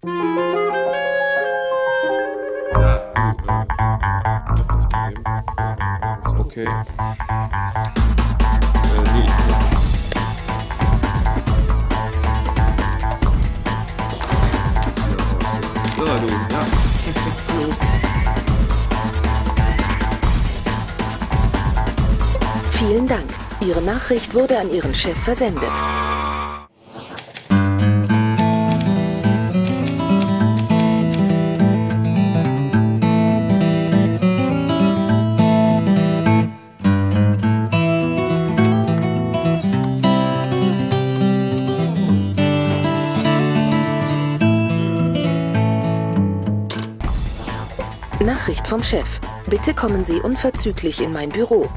Äh. Vielen Dank. Ihre Nachricht wurde an Ihren Chef versendet. Nachricht vom Chef. Bitte kommen Sie unverzüglich in mein Büro.